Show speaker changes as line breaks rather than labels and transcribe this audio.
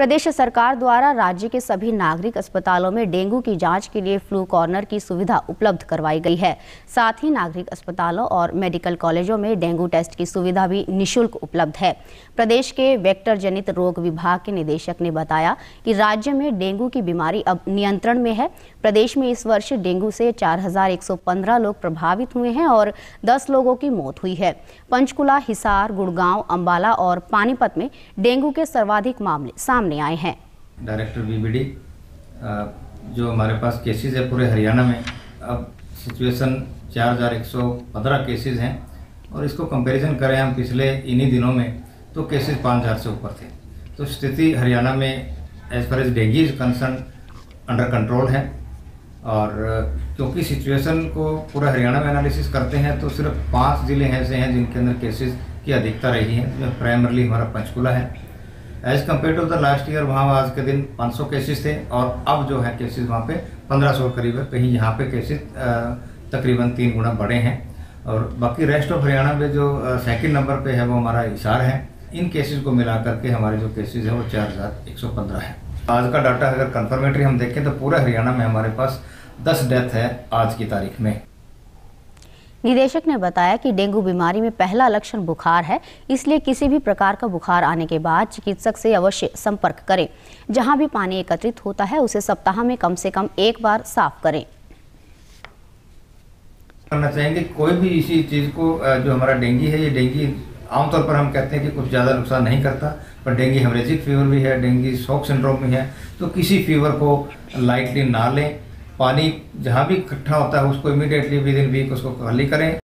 प्रदेश सरकार द्वारा राज्य के सभी नागरिक अस्पतालों में डेंगू की जाँच के लिए फ्लू कॉर्नर की सुविधा उपलब्ध करवाई गई है। साथ ही नागरिक अस्पतालों और मेडिकल कॉलेजों में डेंगू टेस्ट की सुविधा भी निशुल्क उपलब्ध है। प्रदेश के वेक्टर जनित रोग विभाग के निदेशक ने बताया कि राज्य में डेंगू की बीमारी अब नियंत्रण में है। प्रदेश में इस वर्ष डेंगू से 4,115 लोग प्रभावित हुए हैं और 10 लोगों की मौत हुई है। पंचकुला हिसार गुड़गांव अंबाला और पानीपत में डेंगू के सर्वाधिक मामले सामने आए हैं।
डायरेक्टर बीबीडी जो हमारे पास केसेस है पूरे हरियाणा में, अब सिचुएशन 4115 केसेस हैं और इसको कंपैरिजन करें हम पिछले इन्हीं दिनों में तो केसेस 5000 से ऊपर थे। तो स्थिति हरियाणा में as far as dengue is concern under control है और क्योंकि सिचुएशन को पूरा हरियाणा में एनालिसिस करते हैं तो सिर्फ़ पाँच ज़िले ऐसे हैं जिनके अंदर केसेस की अधिकता रही है, जिसमें प्राइमरली हमारा पंचकूला है। As compare to the last year वहाँ आज के दिन 500 केसेस थे और अब जो है केसेस वहाँ पे 1500 करीब है। कहीं यहाँ पे केसेस तकरीबन तीन गुना बढ़े हैं। और बाकी रेस्ट ऑफ़ हरियाणा में जो सेकंड नंबर पे है वो हमारा इशार है। इन केसेस को मिला करके हमारे जो केसेस हैं वो चार हज़ार एक सौ पंद्रह है। आज का डाटा अगर कन्फर्मेटरी हम देखें तो पूरे हरियाणा में हमारे पास 10 डेथ है आज की तारीख में।
निदेशक ने बताया कि डेंगू बीमारी में पहला लक्षण बुखार है, इसलिए किसी भी प्रकार का बुखार आने के बाद चिकित्सक से अवश्य संपर्क करें। जहाँ भी पानी एकत्रित होता है, उसे सप्ताह में कम से कम एक बार साफ़ करें।
करना चाहेंगे, कोई भी इसी चीज़ को जो हमारा डेंगी है, ये डेंगी आमतौर पर हम कहते हैं कि कुछ ज़्यादा नुकसान नहीं करता, पर डेंगी हेमरेजिक फीवर भी है, डेंगी शॉक सिंड्रोम भी है तो किसी फीवर को लाइटली ना लें। पानी जहाँ भी इकट्ठा होता है उसको इमीडिएटली विद इन वीक उसको खाली करें।